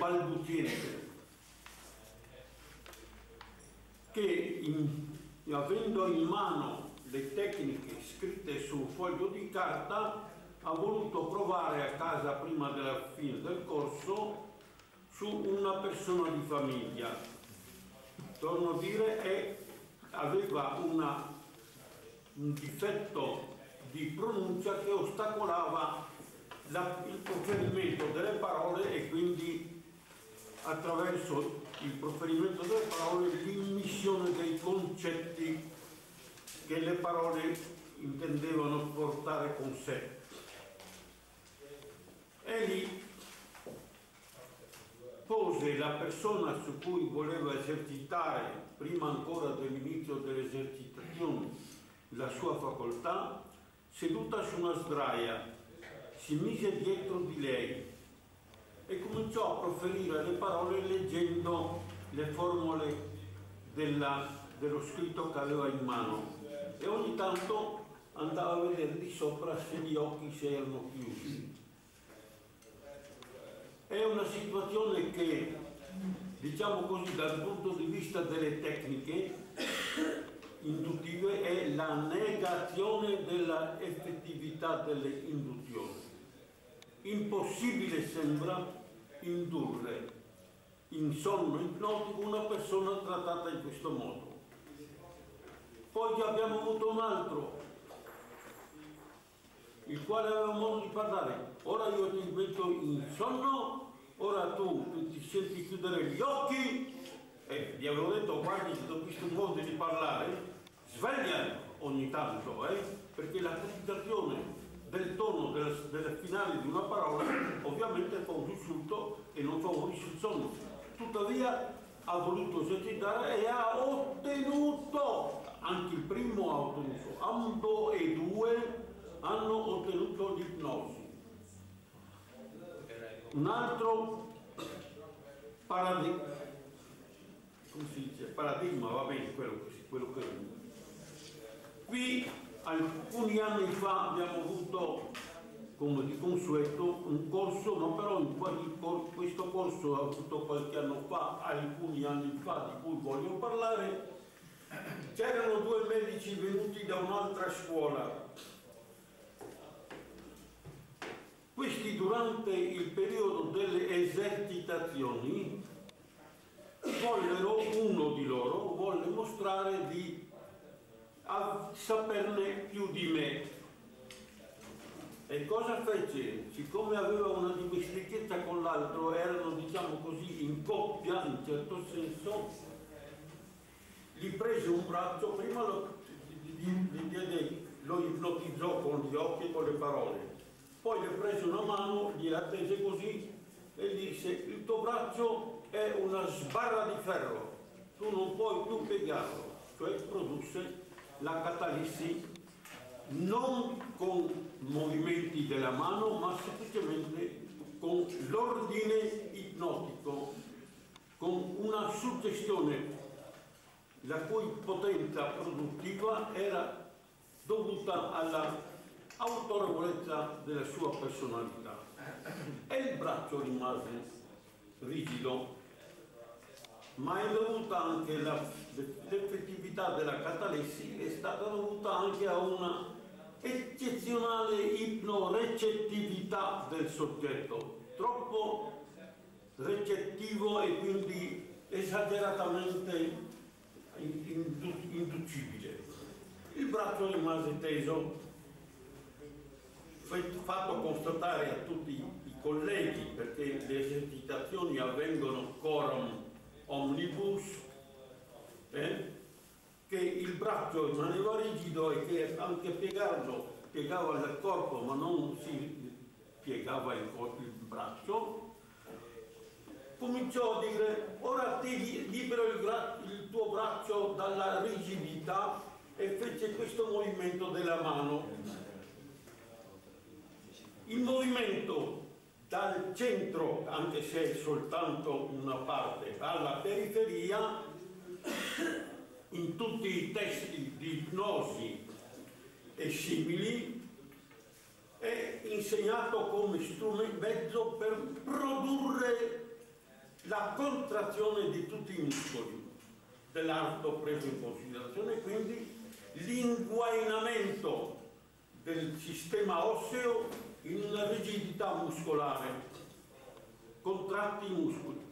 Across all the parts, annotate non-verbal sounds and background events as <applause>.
balbuziente che in, avendo in mano le tecniche scritte su un foglio di carta ha voluto provare a casa prima della fine del corso su una persona di famiglia. Torno a dire, è, aveva una, un difetto di pronuncia che ostacolava la, il proferimento delle parole e quindi attraverso il proferimento delle parole l'immissione dei concetti che le parole intendevano portare con sé. Egli pose la persona su cui voleva esercitare, prima ancora dell'inizio delle esercitazioni, la sua facoltà, seduta su una sdraia, si mise dietro di lei e cominciò a proferire le parole leggendo le formule della, dello scritto che aveva in mano e ogni tanto andava a vedere di sopra se gli occhi si erano chiusi. È una situazione che, diciamo così, dal punto di vista delle tecniche induttive è la negazione della effettività delle induzioni. Impossibile sembra indurre in sonno ipnotico una persona trattata in questo modo. Poi abbiamo avuto un altro, il quale aveva modo di parlare. Ora io ti metto in sonno, ora tu ti senti chiudere gli occhi e gli avevo detto guardi se ho visto un modo di parlare, sveglia ogni tanto, eh? perché la presentazione del tono del, del, finale di una parola ovviamente fa un sussulto e non favorisce il sonno. Tuttavia ha voluto esercitare e ha ottenuto, anche il primo ha ottenuto, Ambo e due hanno ottenuto l'ipnosi. Un altro paradigma, come si dice, paradigma va bene, quello che, quello che. Qui alcuni anni fa abbiamo avuto come di consueto un corso, ma però questo corso ho avuto qualche anno fa, alcuni anni fa, di cui voglio parlare, c'erano due medici venuti da un'altra scuola. Questi durante il periodo delle esercitazioni vollero, uno di loro volle mostrare di a saperne più di me. E cosa fece? Siccome aveva una dimestichezza con l'altro, erano diciamo così in coppia, in certo senso, gli prese un braccio, prima lo, gli diede, lo ipnotizzò con gli occhi e con le parole, poi le prese una mano, gli attese così e gli disse il tuo braccio è una sbarra di ferro, tu non puoi più piegarlo, cioè produsse la catalissi non con movimenti della mano ma semplicemente con l'ordine ipnotico, con una suggestione la cui potenza produttiva era dovuta alla autorevolezza della sua personalità. E il braccio rimase rigido ma è dovuta anche l'effettività della catalessi è stata dovuta anche a una eccezionale ipnorecettività del soggetto, troppo recettivo e quindi esageratamente inducibile. Il braccio rimase teso, fatto constatare a tutti i colleghi perché le esercitazioni avvengono coram omnibus, eh, che il braccio rimaneva rigido e che anche piegarlo piegava il corpo ma non si piegava il, il braccio, cominciò a dire ora ti libero il, il tuo braccio dalla rigidità e fece questo movimento della mano. Il movimento dal centro, anche se è soltanto una parte, alla periferia, in tutti i testi di ipnosi e simili, è insegnato come mezzo per produrre la contrazione di tutti i muscoli dell'arto preso in considerazione, quindi l'inguainamento del sistema osseo in una rigidità muscolare, contratti i muscoli.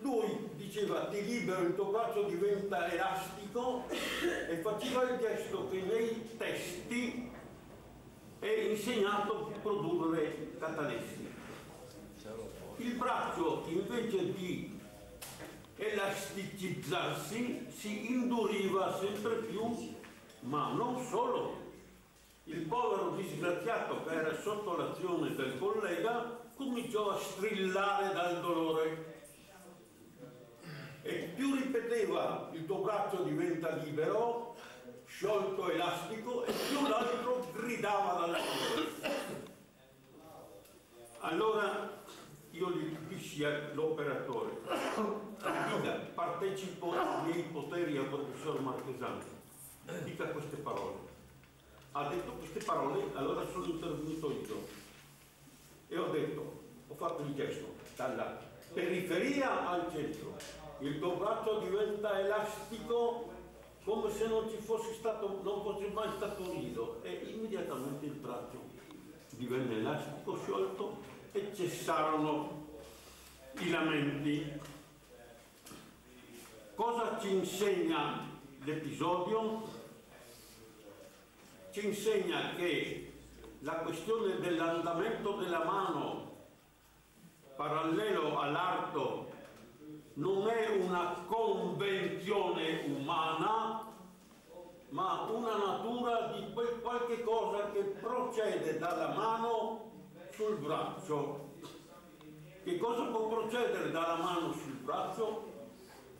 Lui diceva ti libero, il tuo braccio diventa elastico e faceva il gesto che nei testi è insegnato a produrre catalessi. Il braccio invece di elasticizzarsi si induriva sempre più, ma non solo. Il povero disgraziato che era sotto l'azione del collega cominciò a strillare dal dolore. E più ripeteva il tuo braccio diventa libero, sciolto elastico, e più l'altro gridava dalla Allora io gli dissi all'operatore, dica, partecipo ai miei poteri al professor Marchesano, dica queste parole. Ha detto queste parole, allora sono intervenuto io e ho detto, ho fatto il gesto dalla periferia al centro, il tuo braccio diventa elastico come se non ci fosse stato, non fosse mai stato unido e immediatamente il braccio divenne elastico, sciolto e cessarono i lamenti. Cosa ci insegna l'episodio? Ci insegna che la questione dell'andamento della mano parallelo all'arto non è una convenzione umana, ma una natura di qualche cosa che procede dalla mano sul braccio. Che cosa può procedere dalla mano sul braccio?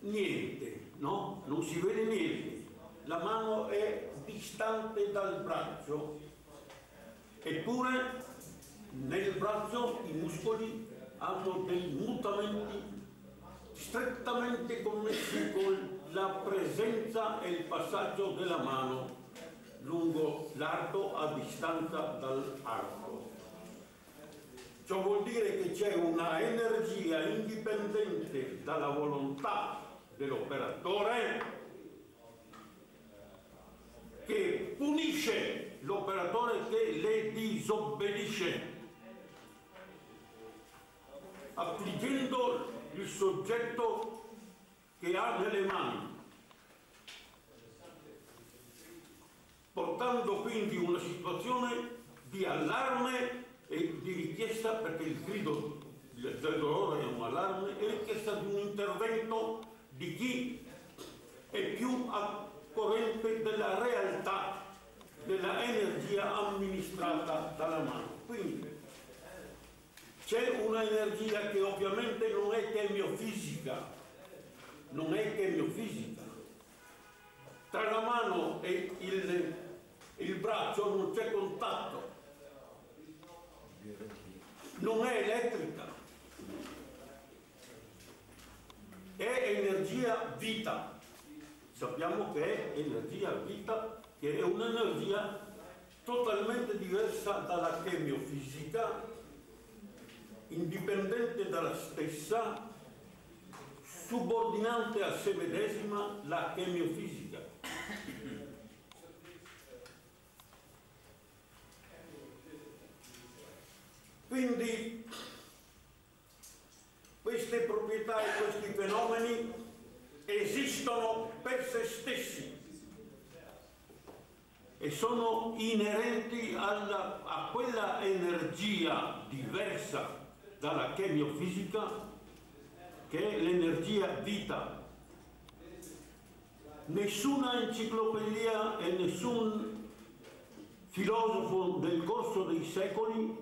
Niente, no? Non si vede niente. La mano è distante dal braccio. Eppure nel braccio i muscoli hanno dei mutamenti strettamente connessi con la presenza e il passaggio della mano lungo l'arco a distanza dall'arco. Ciò vuol dire che c'è una energia indipendente dalla volontà dell'operatore che punisce l'operatore che le disobbedisce, affliggendo il soggetto che ha nelle mani, portando quindi una situazione di allarme e di richiesta, perché il grido del dolore è un allarme, e richiesta di un intervento di chi è più a corrente della realtà della energia amministrata dalla mano. Quindi c'è un'energia che ovviamente non è chemiofisica, non è chemiofisica. Tra la mano e il, il braccio non c'è contatto, non è elettrica, è energia vita. Sappiamo che è energia vita, che è un'energia totalmente diversa dalla chemiofisica indipendente dalla stessa, subordinante a sé medesima la chemiofisica. Quindi queste proprietà e questi fenomeni esistono per se stessi e sono inerenti alla, a quella energia diversa dalla chemiofisica che è l'energia vita. Nessuna enciclopedia e nessun filosofo nel corso dei secoli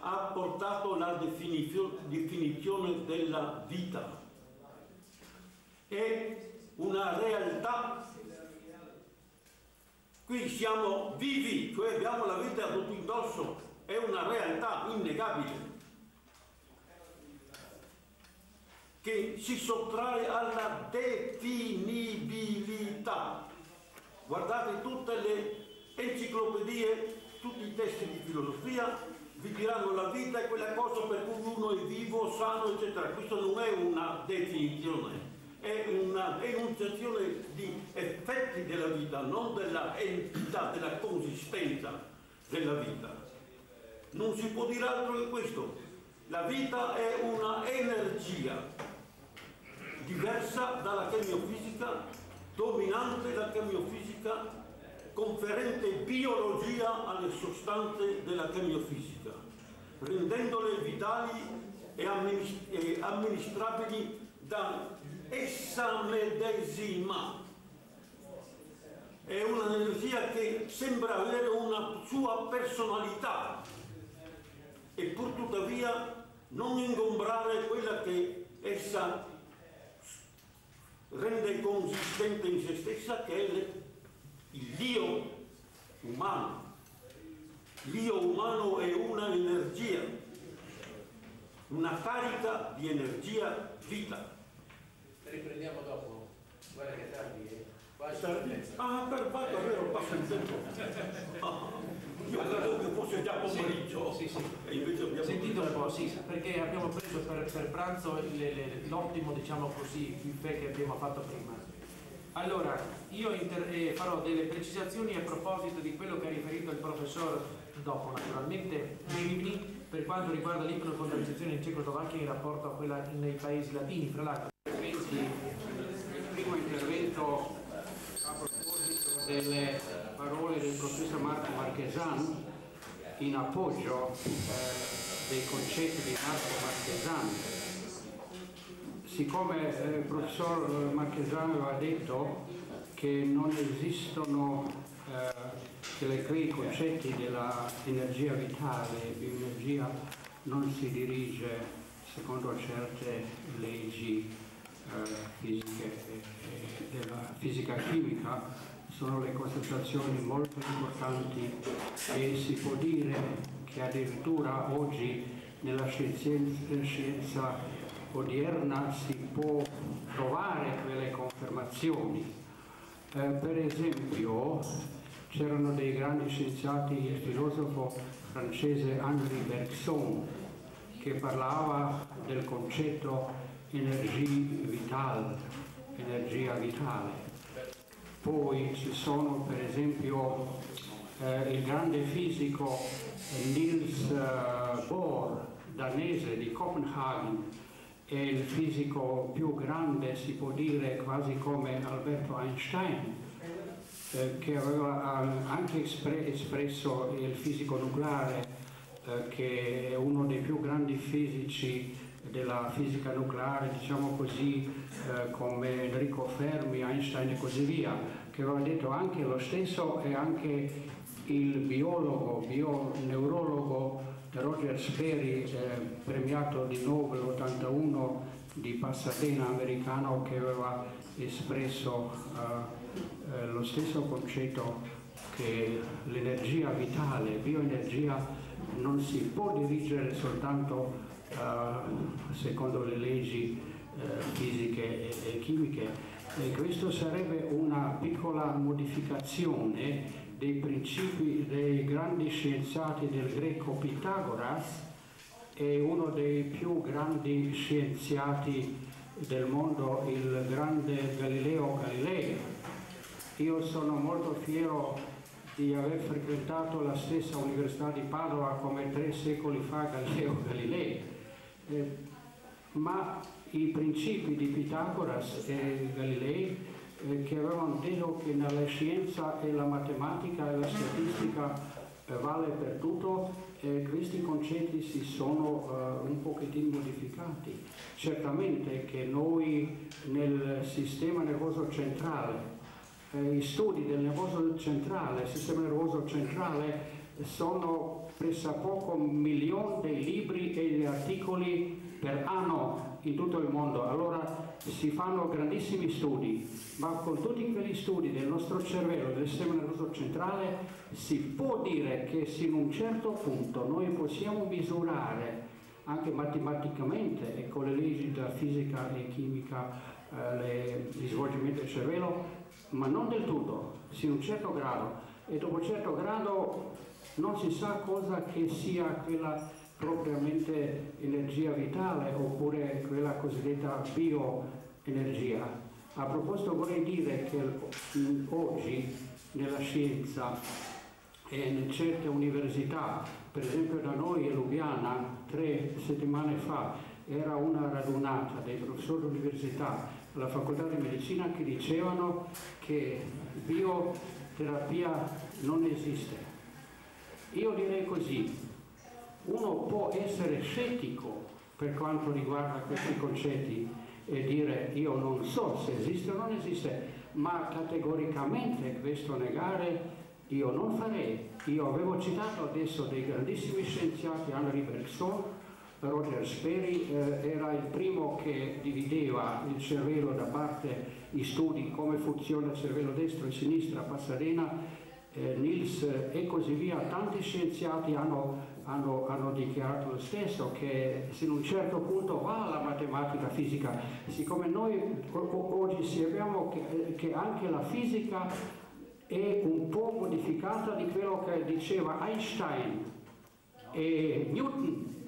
ha portato la definizione della vita. È una realtà. Qui siamo vivi, cioè abbiamo la vita tutto indosso, è una realtà innegabile. che si sottrae alla definibilità. Guardate tutte le enciclopedie, tutti i testi di filosofia, vi diranno la vita è quella cosa per cui uno è vivo, sano, eccetera. Questo non è una definizione, è una enunciazione di effetti della vita, non della entità, della consistenza della vita. Non si può dire altro che questo. La vita è una energia diversa dalla chemiofisica, dominante la chemiofisica, conferente biologia alle sostanze della chemiofisica, rendendole vitali e amministrabili da essa medesima. È un'energia che sembra avere una sua personalità e pur tuttavia non ingombrare quella che essa rende consistente in se stessa, che è il Dio umano. L'io umano è una energia, una carica di energia vita riprendiamo dopo. Guarda che tardi è. Quasi Ah, per fatto, è vero, passa il tempo. Ah, io credo che fosse già pomeriggio. Sì, sì. E invece abbiamo Sentite un po', sì, perché abbiamo preso per, per pranzo l'ottimo, diciamo così, buffet che abbiamo fatto prima. Allora, io eh, farò delle precisazioni a proposito di quello che ha riferito il professor dopo, naturalmente, per quanto riguarda l'ipnocondensazione in Cecoslovacchia in rapporto a quella nei paesi latini, fra l'altro. Il primo intervento a proposito delle parole del professor Marco Marchesan in appoggio eh, dei concetti di Marco Marchesan. Siccome eh, il professor Marchesan aveva detto che non esistono eh, tre concetti dell'energia vitale, l'energia non si dirige secondo certe leggi fisiche e della fisica chimica sono le concentrazioni molto importanti e si può dire che addirittura oggi nella scienza odierna si può trovare quelle confermazioni. Eh, per esempio c'erano dei grandi scienziati, il filosofo francese Henri Bergson, che parlava del concetto energia vitale, energia vitale. Poi ci sono per esempio eh, il grande fisico Niels eh, Bohr, danese di Copenaghen, e il fisico più grande, si può dire quasi come Alberto Einstein, eh, che aveva eh, anche espre espresso il fisico nucleare, eh, che è uno dei più grandi fisici della fisica nucleare, diciamo così, eh, come Enrico Fermi, Einstein e così via, che aveva detto anche lo stesso e anche il biologo, bioneurologo Roger Sperry, eh, premiato di Nobel 81 di Pasadena americano, che aveva espresso eh, eh, lo stesso concetto che l'energia vitale, bioenergia, non si può dirigere soltanto uh, secondo le leggi uh, fisiche e, e chimiche. E questo sarebbe una piccola modificazione dei principi dei grandi scienziati del greco Pitagoras e uno dei più grandi scienziati del mondo, il grande Galileo Galilei. Io sono molto fiero di aver frequentato la stessa Università di Padova come tre secoli fa Galileo Galilei eh, ma i principi di Pitagoras e Galilei eh, che avevano detto che nella scienza e la matematica e la statistica eh, vale per tutto, questi concetti si sono un pochettino modificati. Certamente che noi nel sistema nervoso centrale, i studi del nervoso centrale, il sistema nervoso centrale sono pressappoco milioni di libri e di articoli per anno in tutto il mondo. Allora si fanno grandissimi studi, ma con tutti quegli studi del nostro cervello, del sistema nervoso centrale, si può dire che in un certo punto noi possiamo misurare anche matematicamente e con le leggi della fisica e chimica eh, gli svolgimenti del cervello, ma non del tutto, in un certo grado. E dopo un certo grado non si sa cosa che sia quella, propriamente energia vitale oppure quella cosiddetta bioenergia. A proposito vorrei dire che oggi nella scienza e in certe università, per esempio da noi a Lubiana tre settimane fa era una radunata dei professori dell'università alla facoltà di medicina che dicevano che bioterapia non esiste. Io direi così, uno può essere scettico per quanto riguarda questi concetti e dire io non so se esiste o non esiste, ma categoricamente questo negare io non farei. Io avevo citato adesso dei grandissimi scienziati, Henri Bergson, Roger Sperry eh, era il primo che divideva il cervello da parte di studi come funziona il cervello destro e sinistro a Pasadena, eh, Niels e così via. Tanti scienziati hanno, hanno, hanno, dichiarato lo stesso, che se in un certo punto va la matematica fisica, siccome noi oggi sappiamo che, che anche la fisica è un po' modificata di quello che diceva Einstein e Newton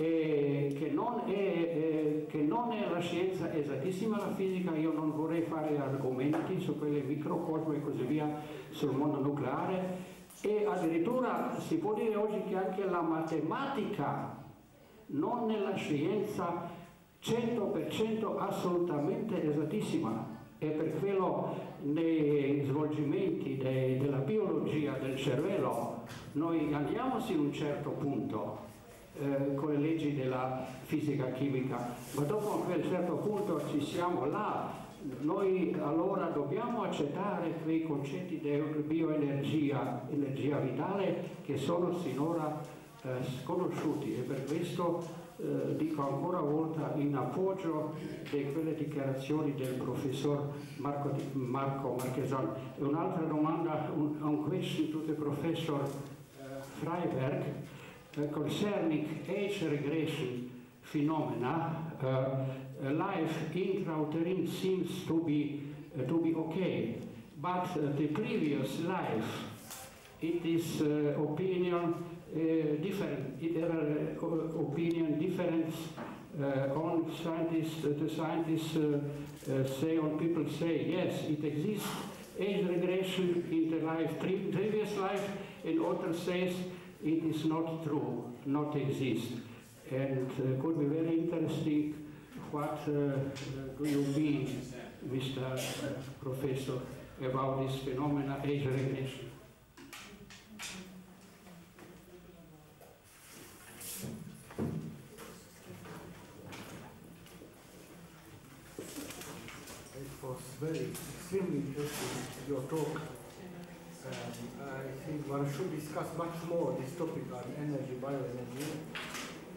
eh, che, non è, eh, che, non è, la scienza esattissima, la fisica, io non vorrei fare argomenti su quelle microcosmo e così via sul mondo nucleare. E addirittura si può dire oggi che anche la matematica non è la scienza 100% assolutamente esattissima. E per quello nei svolgimenti de, della biologia del cervello noi andiamo su un certo punto eh, con le leggi della fisica chimica, ma dopo a quel certo punto ci siamo là, noi allora dobbiamo accettare quei concetti di bioenergia, energia vitale che sono sinora eh, sconosciuti e per questo eh, dico ancora una volta in appoggio di quelle dichiarazioni del professor Marco, Marco Marchesan. Un'altra domanda, un, un question to the professor uh, Freiberg. Uh, concerning age regression phenomena, uh, life intrauterine seems to be, uh, to be okay, but uh, the previous life, it is uh, opinion uh, different, are opinion difference on scientists, the scientists say, on people say, yes, it exists, age regression in the life, previous life, and others says it is not true, not exist. And uh, could be very interesting what uh, do you mean, Mr. Professor, about this phenomena, age regression? It was very extremely interesting, your talk. Um, I think one should discuss much more this topic on energy, bioenergy.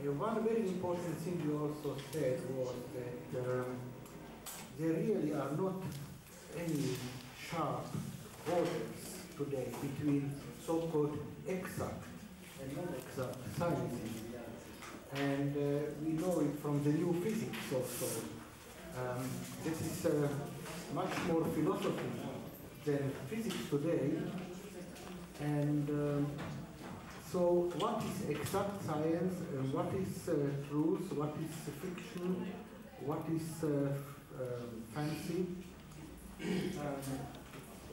Uh, one very important thing you also said was that um, there really are not any sharp borders today between so-called exact and non-exact sciences. And uh, we know it from the new physics also. Um, this is uh, much more philosophy than physics today. And um, so what is exact science, uh, what is uh, truth, what is fiction, what is uh, um, fancy? Um,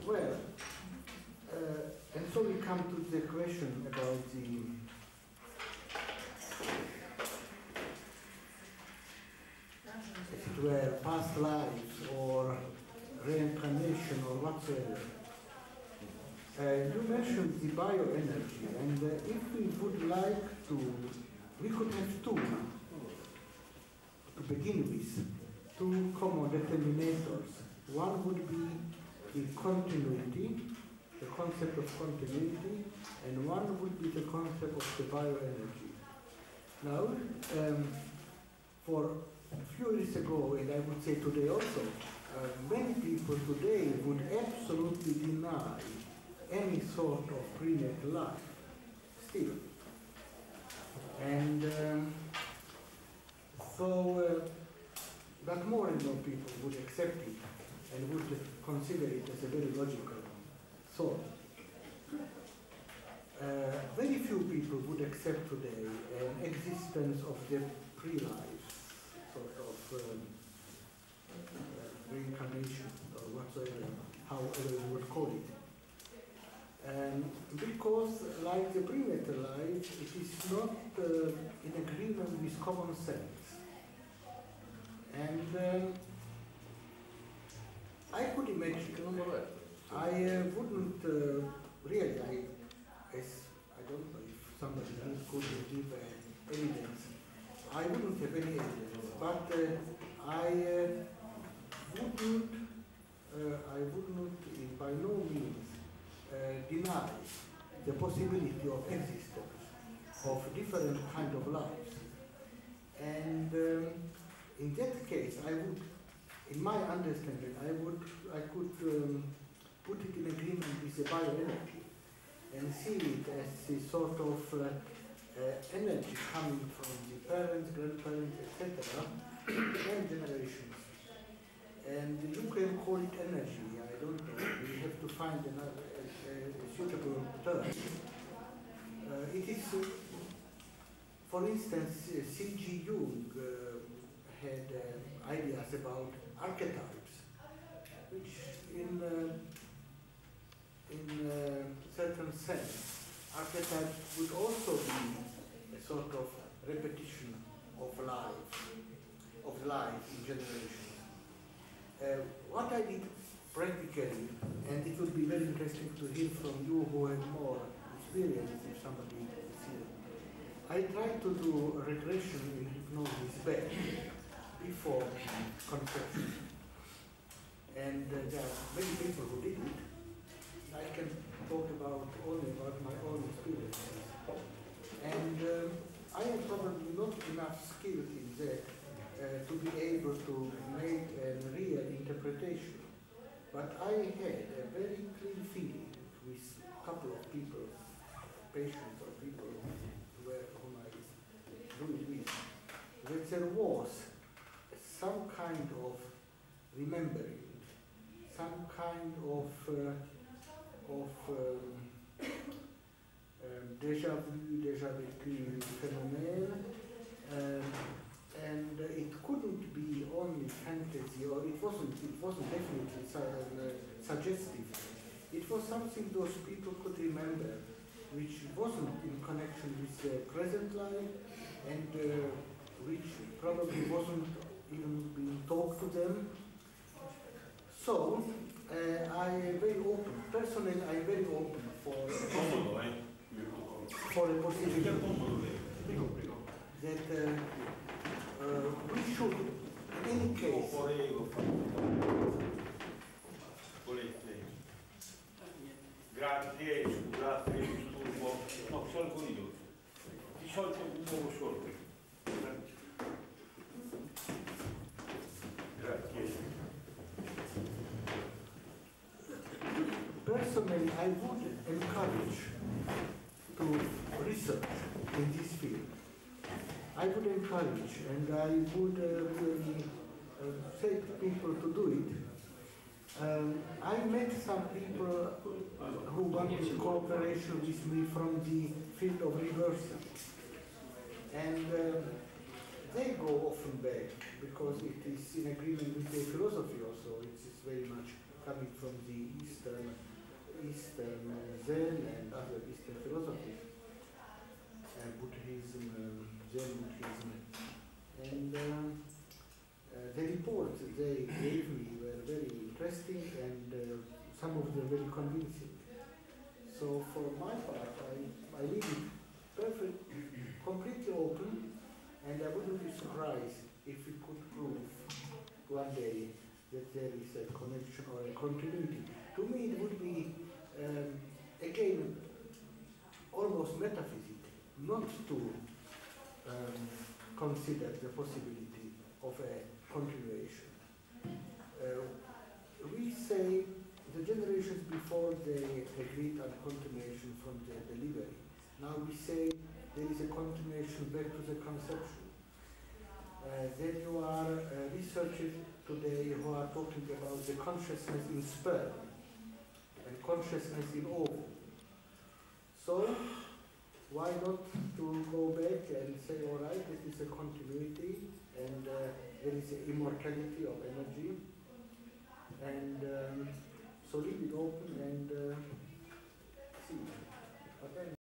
well, uh, and so we come to the question about the if it were past lives or reincarnation or whatsoever. Uh, you mentioned the bioenergy, and uh, if we would like to, we could have two to begin with, two common determinators. One would be the continuity, the concept of continuity, and one would be the concept of the bioenergy. Now, um, for a few years ago, and I would say today also, uh, many people today would absolutely deny any sort of prenatal life, still. And um, so, uh, but more and more people would accept it and would consider it as a very logical thought. uh, very few people would accept today an existence of the pre-life, sort of um, reincarnation or whatsoever, however you would call it. Because, like the prenatal life, it is not uh, in agreement with common sense. And um, I could imagine, I uh, wouldn't uh, really, I, as, I don't know if somebody here could give uh, evidence. I wouldn't have any evidence, but uh, I uh, wouldn't, uh, I wouldn't in by no means uh, deny the possibility of existence of different kind of lives. And um, in that case, I would, in my understanding, I would, I could um, put it in agreement with the bioenergy and see it as a sort of uh, uh, energy coming from the parents, grandparents, etc., <coughs> and generations. And you can call it energy, I don't know. We have to find another suitable term. Uh, it is, uh, for instance, uh, C.G. Jung uh, had uh, ideas about archetypes, which in in a certain sense, archetypes would also be a sort of repetition of life, of life in generations. Uh, what I did practically, and it would be very interesting to hear from you who have more experience if somebody is here. I tried to do regression in hypnosis back before conception. And uh, there are many people who did it. I can talk about only about my own experiences. And um, I have probably not enough skill in that uh, to be able to interpretation. But I had a very clear feeling with a couple of people, patients or people who were, whom I do it with, that there was some kind of remembering, some kind of uh, of um, um, déjà vu, déjà vécu phenomenon, um, and it couldn't be only fantasy, or it wasn't. It wasn't definitely su- uh, suggestive. It was something those people could remember, which wasn't in connection with their present life, and uh, which probably wasn't even being talked to them. So uh, I am very open. Personally, I am very open for for a possibility that uh, any case, Prego, Volete? Grazie, scusate il disturbo. No, sciolgo io. Ti sciolgo un nuovo sciolgo. Grazie. personally, I would Encourage and I would uh, uh, say to people to do it. Um, I met some people who wanted cooperation with me from the field of reversal. And uh, they go often back because it is in agreement with their philosophy also. It is very much coming from the Eastern, Eastern Zen and other Eastern philosophies, uh, Buddhism, Zen Buddhism. And um, uh, the reports they gave me were very interesting and uh, some of them very convincing. So for my part, I, I leave it perfect, completely open, and I wouldn't be surprised if we could prove one day that there is a connection or a continuity. To me, it would be, um, again, almost metaphysical, not to um, consider the possibility of a continuation. Uh, we say the generations before they agreed on continuation from the delivery. Now we say there is a continuation back to the conception. Uh, then you are uh, researchers today who are talking about the consciousness in sperm and consciousness in ovum. So why not to go back and say, all right, this is a continuity and uh, there is an immortality of energy. And um, so leave it open and uh, see.